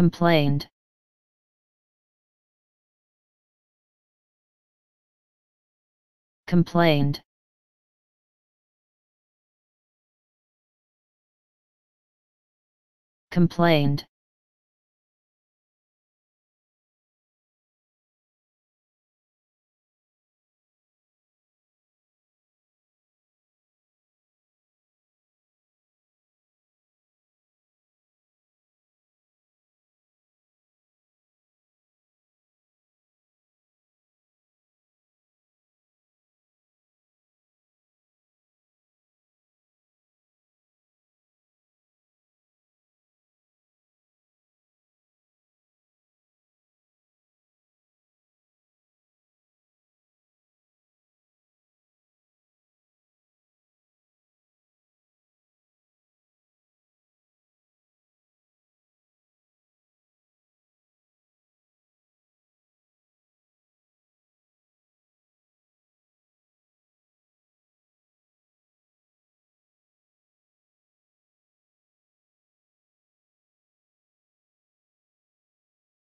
complained. Complained. Complained.